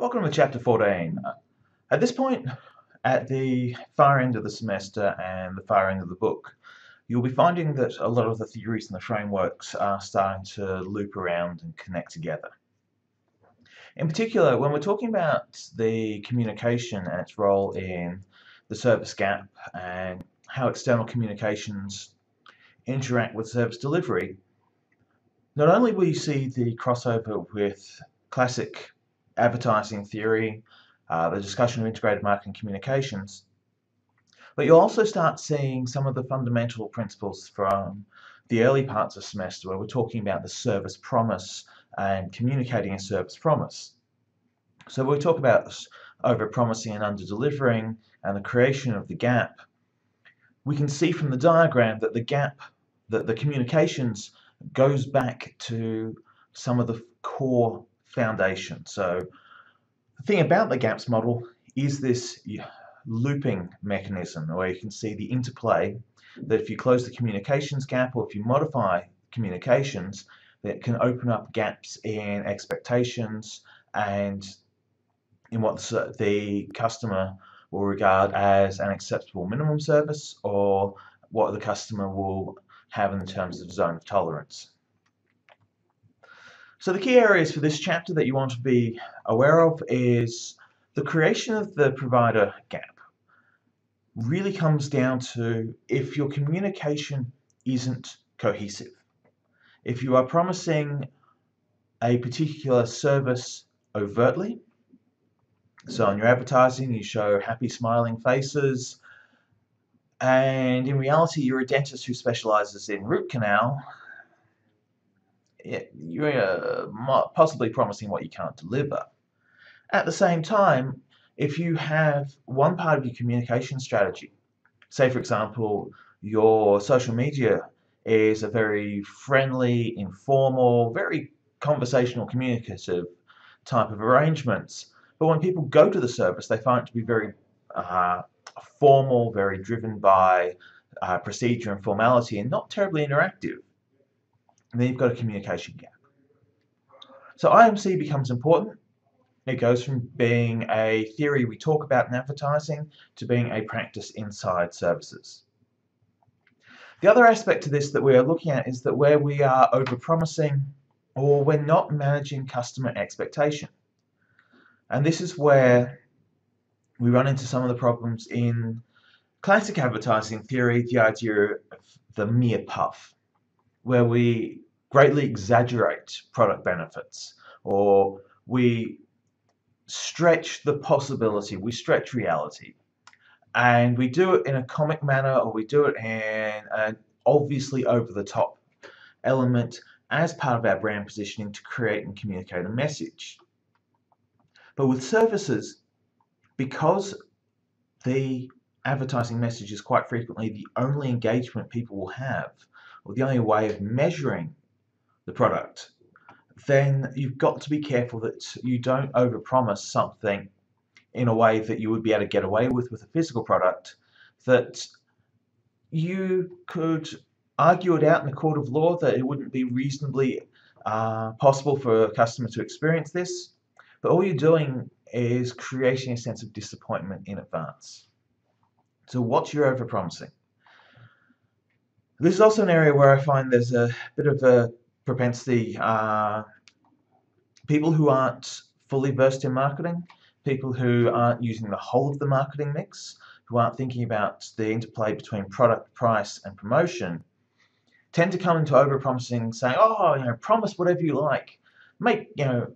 Welcome to chapter 14. At this point, at the far end of the semester and the far end of the book, you'll be finding that a lot of the theories and the frameworks are starting to loop around and connect together. In particular, when we're talking about the communication and its role in the service gap and how external communications interact with service delivery, not only will you see the crossover with classic advertising theory, uh, the discussion of integrated marketing communications. But you'll also start seeing some of the fundamental principles from the early parts of semester where we're talking about the service promise and communicating a service promise. So we talk about over-promising and under-delivering and the creation of the gap. We can see from the diagram that the gap, that the communications goes back to some of the core foundation. So the thing about the GAPS model is this looping mechanism where you can see the interplay that if you close the communications gap or if you modify communications that can open up gaps in expectations and in what the customer will regard as an acceptable minimum service or what the customer will have in terms of zone of tolerance. So the key areas for this chapter that you want to be aware of is the creation of the provider gap really comes down to if your communication isn't cohesive. If you are promising a particular service overtly, so on your advertising you show happy smiling faces, and in reality you're a dentist who specializes in root canal, you're uh, possibly promising what you can't deliver. At the same time, if you have one part of your communication strategy, say for example, your social media is a very friendly, informal, very conversational, communicative type of arrangements. But when people go to the service, they find it to be very uh, formal, very driven by uh, procedure and formality, and not terribly interactive. And then you've got a communication gap. So IMC becomes important. It goes from being a theory we talk about in advertising to being a practice inside services. The other aspect to this that we are looking at is that where we are over-promising or we're not managing customer expectation. And this is where we run into some of the problems in classic advertising theory, the idea of the mere puff where we greatly exaggerate product benefits or we stretch the possibility, we stretch reality. And we do it in a comic manner or we do it in an obviously over the top element as part of our brand positioning to create and communicate a message. But with services, because the advertising message is quite frequently the only engagement people will have, or the only way of measuring the product, then you've got to be careful that you don't overpromise something in a way that you would be able to get away with with a physical product that you could argue it out in a court of law that it wouldn't be reasonably uh, possible for a customer to experience this but all you're doing is creating a sense of disappointment in advance. So what's your overpromising. This is also an area where I find there's a bit of a propensity. Uh, people who aren't fully versed in marketing, people who aren't using the whole of the marketing mix, who aren't thinking about the interplay between product, price, and promotion, tend to come into overpromising, saying, "Oh, you know, promise whatever you like, make you know."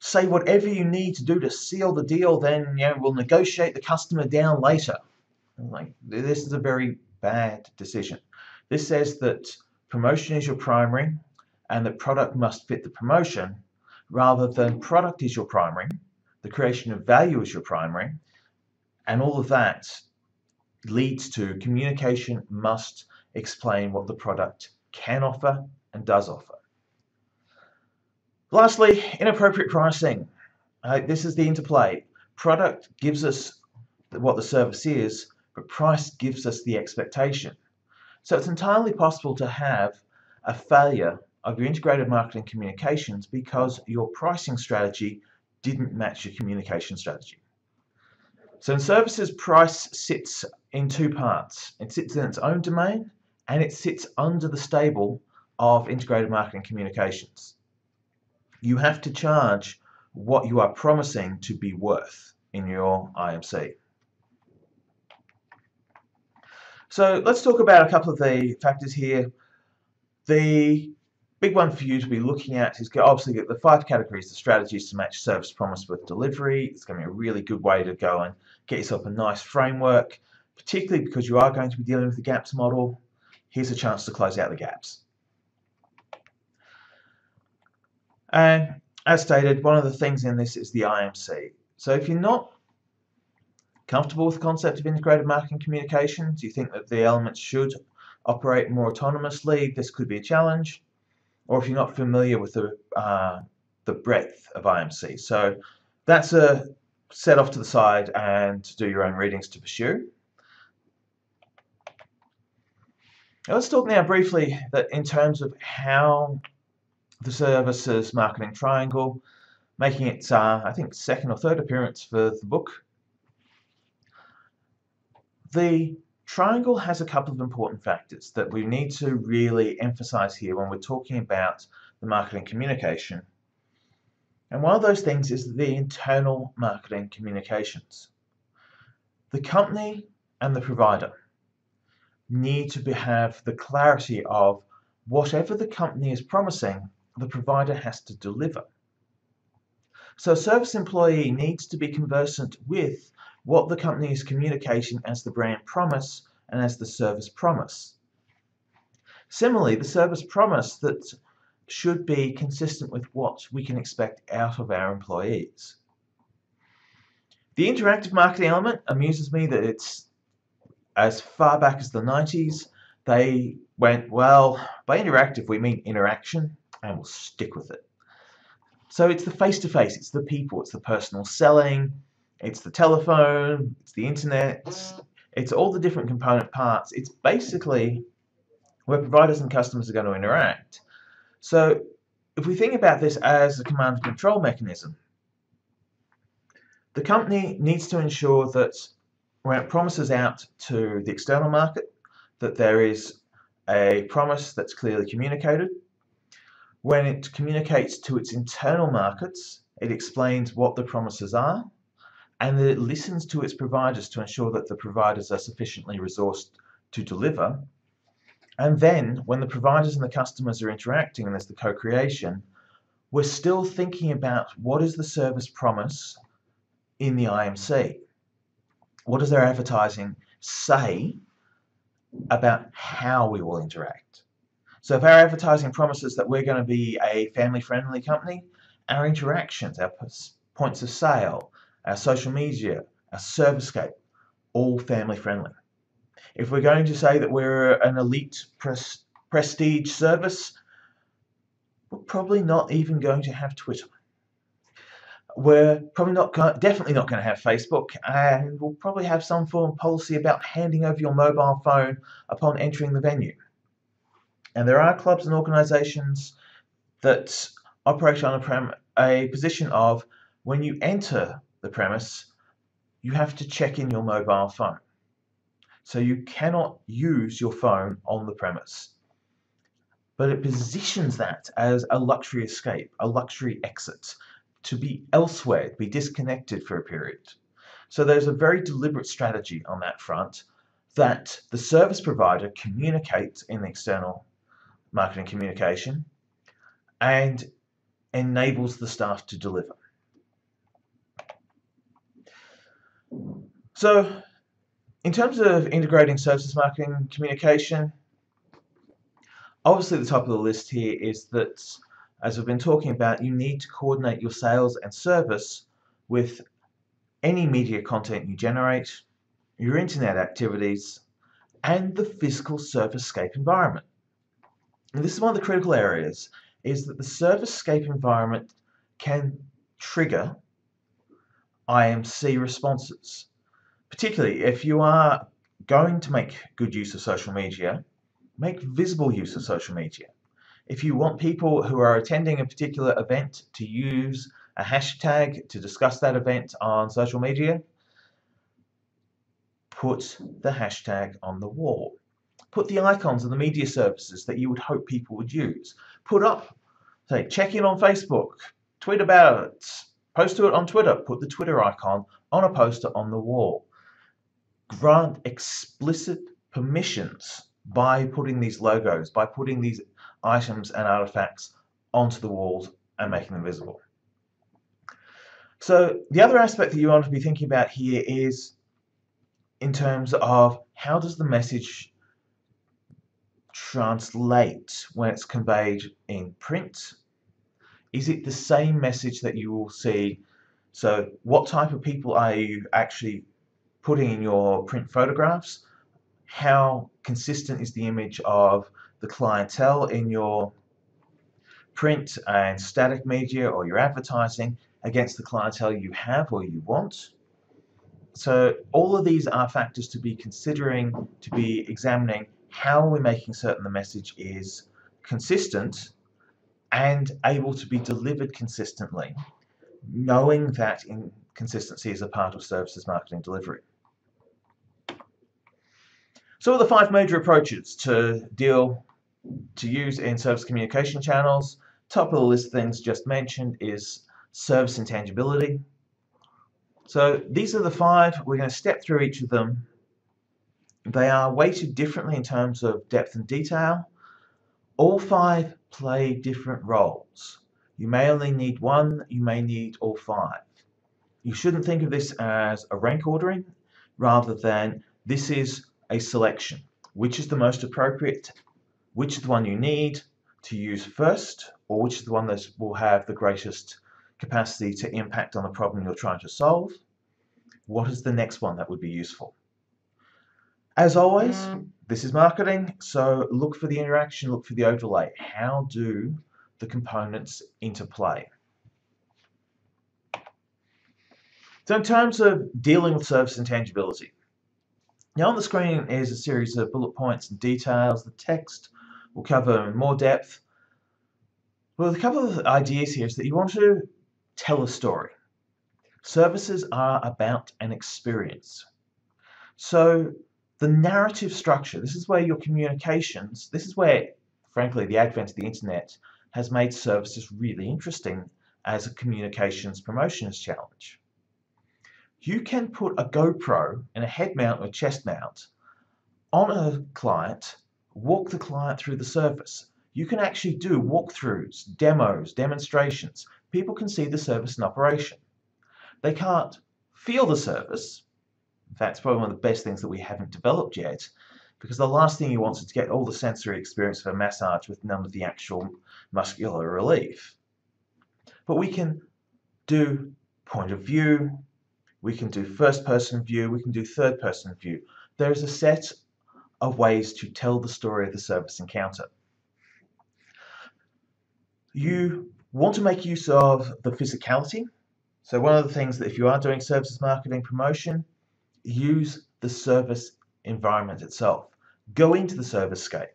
Say whatever you need to do to seal the deal, then you know we'll negotiate the customer down later. Like this is a very bad decision. This says that promotion is your primary and that product must fit the promotion rather than product is your primary, the creation of value is your primary, and all of that leads to communication must explain what the product can offer and does offer. Lastly, inappropriate pricing. Uh, this is the interplay. Product gives us what the service is, but price gives us the expectation. So it's entirely possible to have a failure of your integrated marketing communications because your pricing strategy didn't match your communication strategy. So in services, price sits in two parts. It sits in its own domain and it sits under the stable of integrated marketing communications. You have to charge what you are promising to be worth in your IMC. So let's talk about a couple of the factors here. The big one for you to be looking at is obviously the five categories, the strategies to match service promise with delivery. It's going to be a really good way to go and get yourself a nice framework, particularly because you are going to be dealing with the gaps model. Here's a chance to close out the gaps. And as stated, one of the things in this is the IMC. So if you're not comfortable with the concept of integrated marketing communications, you think that the elements should operate more autonomously, this could be a challenge. Or if you're not familiar with the, uh, the breadth of IMC. So that's a set off to the side and do your own readings to pursue. Now let's talk now briefly that in terms of how the services marketing triangle, making its, uh, I think, second or third appearance for the book. The triangle has a couple of important factors that we need to really emphasize here when we're talking about the marketing communication. And one of those things is the internal marketing communications. The company and the provider need to have the clarity of whatever the company is promising the provider has to deliver. So a service employee needs to be conversant with what the company is communicating as the brand promise and as the service promise. Similarly, the service promise that should be consistent with what we can expect out of our employees. The interactive marketing element amuses me that it's as far back as the 90s they went, well, by interactive we mean interaction and we'll stick with it. So it's the face-to-face, -face, it's the people, it's the personal selling, it's the telephone, it's the internet, it's, all the different component parts. It's basically where providers and customers are going to interact. So if we think about this as a command and control mechanism, the company needs to ensure that when it promises out to the external market that there is a promise that's clearly communicated, when it communicates to its internal markets, it explains what the promises are, and that it listens to its providers to ensure that the providers are sufficiently resourced to deliver. And then, when the providers and the customers are interacting and there's the co-creation, we're still thinking about what is the service promise in the IMC? What does their advertising say about how we will interact? So if our advertising promises that we're going to be a family-friendly company, our interactions, our points of sale, our social media, our servicescape, all family-friendly. If we're going to say that we're an elite pres prestige service, we're probably not even going to have Twitter. We're probably not definitely not going to have Facebook, and we'll probably have some form of policy about handing over your mobile phone upon entering the venue. And there are clubs and organisations that operate on a, a position of when you enter the premise, you have to check in your mobile phone. So you cannot use your phone on the premise. But it positions that as a luxury escape, a luxury exit, to be elsewhere, be disconnected for a period. So there's a very deliberate strategy on that front that the service provider communicates in the external marketing communication, and enables the staff to deliver. So, in terms of integrating services marketing communication, obviously the top of the list here is that, as we've been talking about, you need to coordinate your sales and service with any media content you generate, your internet activities, and the physical servicescape environment. And this is one of the critical areas, is that the servicescape environment can trigger IMC responses. Particularly if you are going to make good use of social media, make visible use of social media. If you want people who are attending a particular event to use a hashtag to discuss that event on social media, put the hashtag on the wall. Put the icons of the media services that you would hope people would use. Put up, say, check in on Facebook, tweet about it, post to it on Twitter, put the Twitter icon on a poster on the wall. Grant explicit permissions by putting these logos, by putting these items and artifacts onto the walls and making them visible. So the other aspect that you want to be thinking about here is in terms of how does the message translate when it's conveyed in print? Is it the same message that you will see? So what type of people are you actually putting in your print photographs? How consistent is the image of the clientele in your print and static media or your advertising against the clientele you have or you want? So all of these are factors to be considering, to be examining how are we making certain the message is consistent and able to be delivered consistently, knowing that consistency is a part of services marketing delivery. So the five major approaches to deal to use in service communication channels. Top of the list things just mentioned is service intangibility. So these are the five. We're going to step through each of them. They are weighted differently in terms of depth and detail. All five play different roles. You may only need one, you may need all five. You shouldn't think of this as a rank ordering, rather than this is a selection. Which is the most appropriate, which is the one you need to use first, or which is the one that will have the greatest capacity to impact on the problem you're trying to solve. What is the next one that would be useful? As always, mm. This is marketing, so look for the interaction, look for the overlay. How do the components interplay? So in terms of dealing with service intangibility, now on the screen is a series of bullet points and details. The text will cover in more depth. Well, a couple of ideas here is that you want to tell a story. Services are about an experience. So the narrative structure, this is where your communications, this is where, frankly, the advent of the internet has made services really interesting as a communications promotions challenge. You can put a GoPro and a head mount or chest mount on a client, walk the client through the service. You can actually do walkthroughs, demos, demonstrations people can see the service in operation. They can't feel the service. It's probably one of the best things that we haven't developed yet, because the last thing you want is to get all the sensory experience of a massage with none of the actual muscular relief. But we can do point of view, we can do first person view, we can do third person view. There is a set of ways to tell the story of the service encounter. You want to make use of the physicality. So one of the things that if you are doing services marketing promotion, use the service environment itself. Go into the service scape.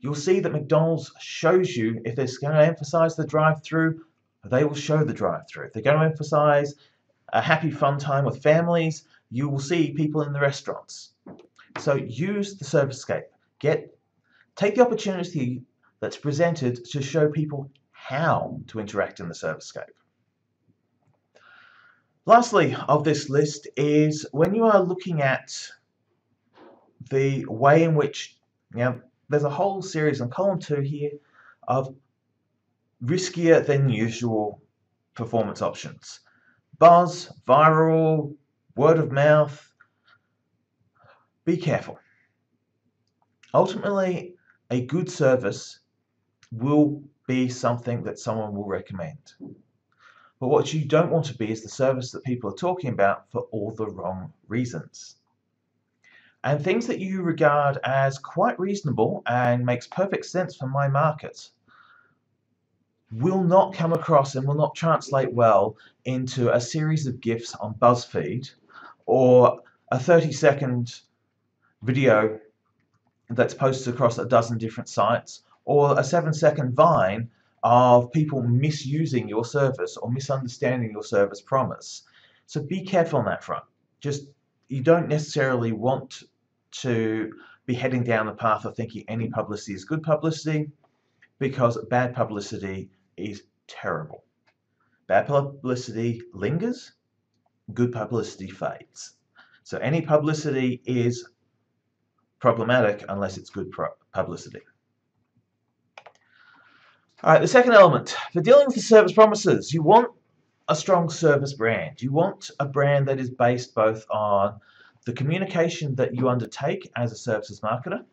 You'll see that McDonald's shows you if they're going to emphasize the drive-through, they will show the drive-through. If they're going to emphasize a happy fun time with families, you will see people in the restaurants. So use the service scape. Get take the opportunity that's presented to show people how to interact in the service scape. Lastly of this list is when you are looking at the way in which, you know, there's a whole series on column two here of riskier than usual performance options. Buzz, viral, word of mouth, be careful. Ultimately, a good service will be something that someone will recommend. But what you don't want to be is the service that people are talking about for all the wrong reasons. And things that you regard as quite reasonable and makes perfect sense for my market will not come across and will not translate well into a series of GIFs on BuzzFeed or a 30 second video that's posted across a dozen different sites or a seven second vine of people misusing your service or misunderstanding your service promise. So be careful on that front. Just you don't necessarily want to be heading down the path of thinking any publicity is good publicity because bad publicity is terrible. Bad publicity lingers, good publicity fades. So any publicity is problematic unless it's good publicity. All right, the second element, for dealing with the service promises, you want a strong service brand. You want a brand that is based both on the communication that you undertake as a services marketer.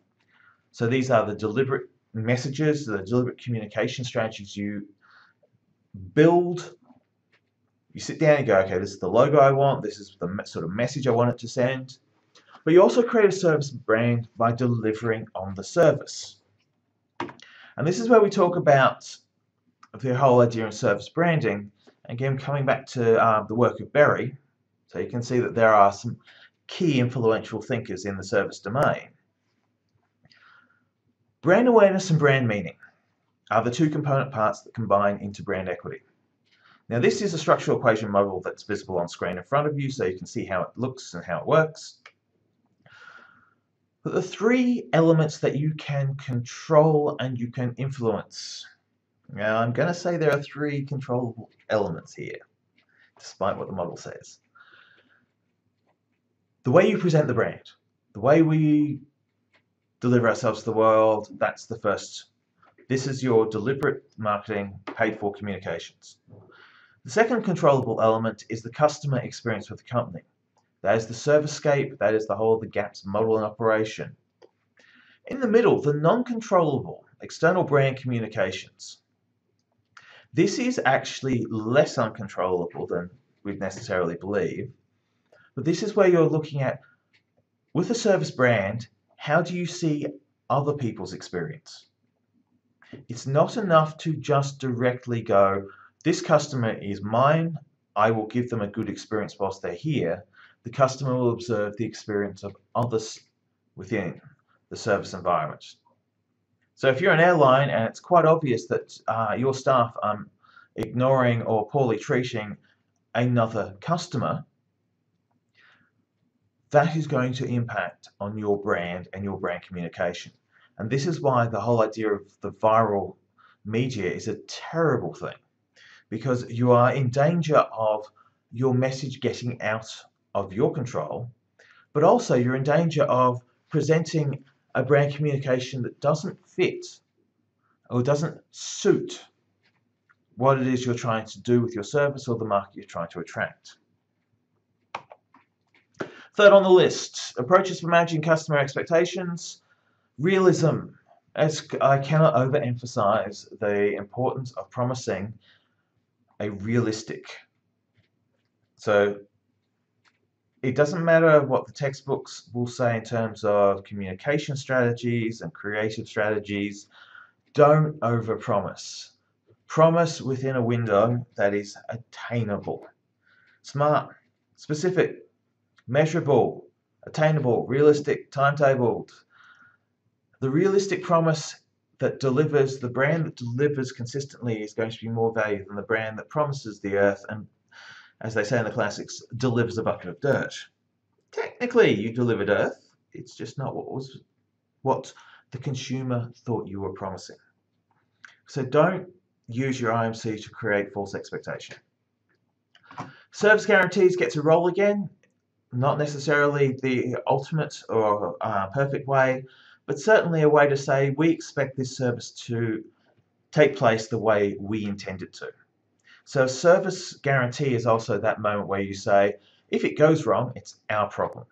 So these are the deliberate messages, the deliberate communication strategies you build. You sit down and go, okay, this is the logo I want, this is the sort of message I want it to send. But you also create a service brand by delivering on the service. And this is where we talk about the whole idea of service branding. Again, coming back to uh, the work of Berry, so you can see that there are some key influential thinkers in the service domain. Brand awareness and brand meaning are the two component parts that combine into brand equity. Now this is a structural equation model that's visible on screen in front of you so you can see how it looks and how it works. But the three elements that you can control and you can influence. Now I'm going to say there are three controllable elements here, despite what the model says the way you present the brand, the way we deliver ourselves to the world, that's the first. This is your deliberate marketing, paid for communications. The second controllable element is the customer experience with the company. That is the servicescape, that is the whole of the GAPS model and operation. In the middle, the non-controllable external brand communications. This is actually less uncontrollable than we'd necessarily believe. But this is where you're looking at, with a service brand, how do you see other people's experience? It's not enough to just directly go, this customer is mine, I will give them a good experience whilst they're here. The customer will observe the experience of others within the service environment. So if you're an airline and it's quite obvious that uh, your staff are ignoring or poorly treating another customer, that is going to impact on your brand and your brand communication. And this is why the whole idea of the viral media is a terrible thing because you are in danger of your message getting out of your control, but also you're in danger of presenting a brand communication that doesn't fit or doesn't suit what it is you're trying to do with your service or the market you're trying to attract. Third on the list, approaches for managing customer expectations. Realism. As I cannot overemphasize the importance of promising a realistic. So it doesn't matter what the textbooks will say in terms of communication strategies and creative strategies. Don't overpromise. Promise within a window that is attainable. Smart, specific, measurable, attainable, realistic, timetabled. The realistic promise that delivers, the brand that delivers consistently is going to be more value than the brand that promises the earth and, as they say in the classics, delivers a bucket of dirt. Technically, you delivered earth. It's just not what was what the consumer thought you were promising. So don't use your IMC to create false expectation. Service guarantees get to roll again not necessarily the ultimate or uh, perfect way, but certainly a way to say we expect this service to take place the way we intend it to. So service guarantee is also that moment where you say, if it goes wrong, it's our problem.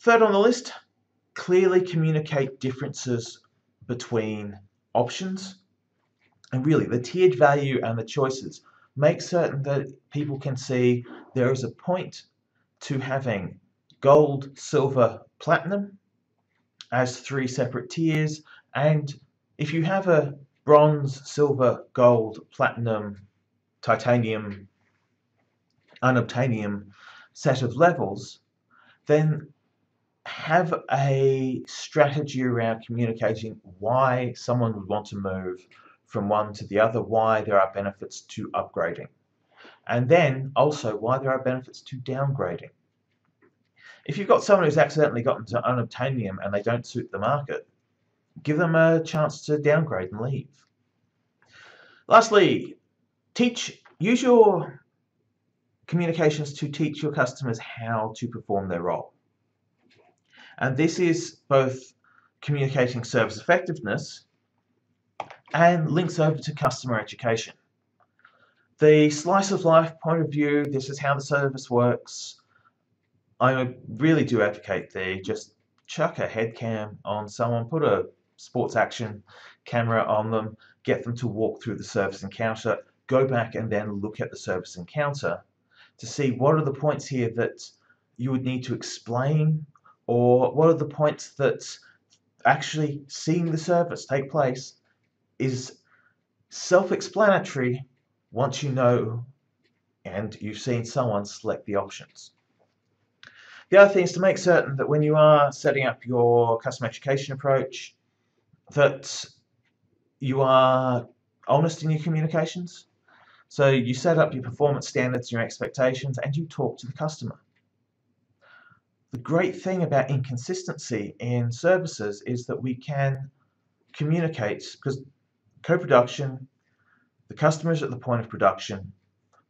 Third on the list, clearly communicate differences between options and really the tiered value and the choices make certain that people can see there is a point to having gold, silver, platinum as three separate tiers and if you have a bronze, silver, gold, platinum, titanium, unobtainium set of levels then have a strategy around communicating why someone would want to move from one to the other, why there are benefits to upgrading, and then also why there are benefits to downgrading. If you've got someone who's accidentally gotten to unobtainium and they don't suit the market, give them a chance to downgrade and leave. Lastly, teach use your communications to teach your customers how to perform their role. And this is both communicating service effectiveness and links over to customer education. The slice of life point of view, this is how the service works. I really do advocate the just chuck a head cam on someone, put a sports action camera on them, get them to walk through the service encounter, go back and then look at the service encounter to see what are the points here that you would need to explain or what are the points that actually seeing the service take place is self-explanatory once you know and you've seen someone select the options. The other thing is to make certain that when you are setting up your customer education approach that you are honest in your communications. So you set up your performance standards, your expectations, and you talk to the customer. The great thing about inconsistency in services is that we can communicate, because co-production, the customer is at the point of production,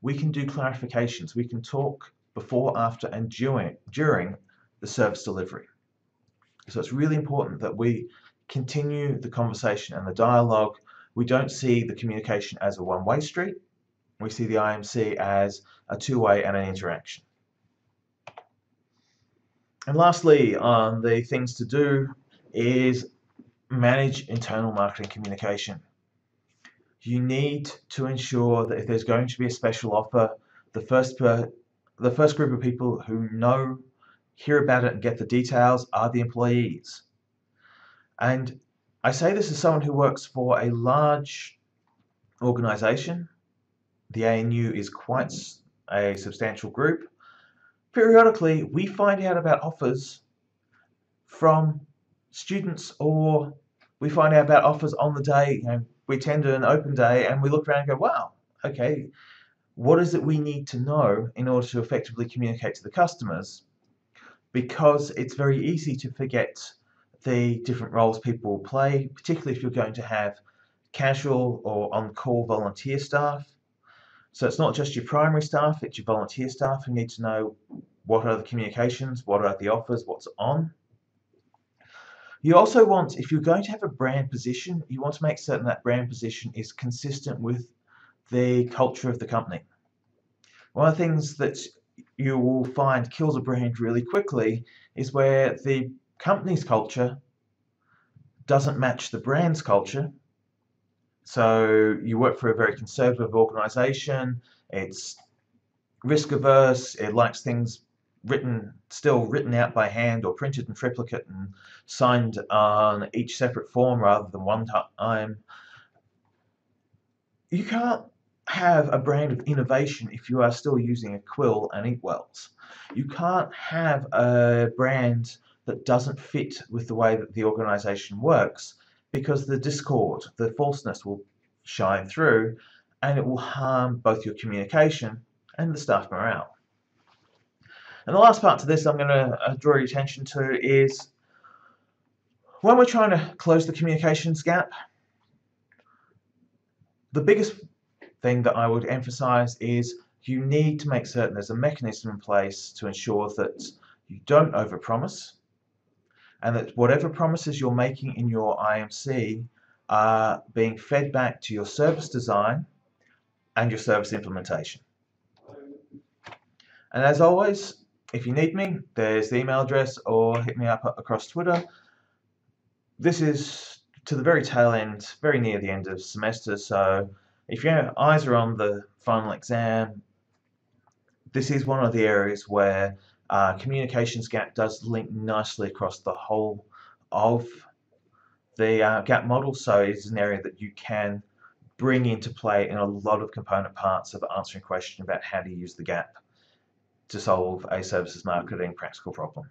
we can do clarifications, we can talk before, after, and during, during the service delivery. So it's really important that we continue the conversation and the dialogue. We don't see the communication as a one-way street. We see the IMC as a two-way and an interaction. And lastly, on um, the things to do is manage internal marketing communication. You need to ensure that if there's going to be a special offer, the first per, the first group of people who know, hear about it and get the details are the employees. And I say this as someone who works for a large organization. The ANU is quite a substantial group periodically we find out about offers from students or we find out about offers on the day, you know, we attend an open day and we look around and go, wow, okay, what is it we need to know in order to effectively communicate to the customers? Because it's very easy to forget the different roles people will play, particularly if you're going to have casual or on-call volunteer staff. So it's not just your primary staff, it's your volunteer staff who need to know what are the communications, what are the offers, what's on. You also want, if you're going to have a brand position, you want to make certain that brand position is consistent with the culture of the company. One of the things that you will find kills a brand really quickly is where the company's culture doesn't match the brand's culture. So you work for a very conservative organization, it's risk averse, it likes things written still written out by hand or printed in triplicate and signed on each separate form rather than one time. You can't have a brand of innovation if you are still using a quill and inkwells. You can't have a brand that doesn't fit with the way that the organization works because the discord, the falseness will shine through and it will harm both your communication and the staff morale. And the last part to this I'm going to uh, draw your attention to is when we're trying to close the communications gap, the biggest thing that I would emphasize is you need to make certain there's a mechanism in place to ensure that you don't overpromise and that whatever promises you're making in your IMC are being fed back to your service design and your service implementation. And as always, if you need me, there's the email address or hit me up across Twitter. This is to the very tail end, very near the end of semester, so if your eyes are on the final exam, this is one of the areas where uh, communications gap does link nicely across the whole of the uh, gap model, so it's an area that you can bring into play in a lot of component parts of answering question about how to use the gap to solve a services marketing practical problem.